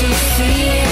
to see.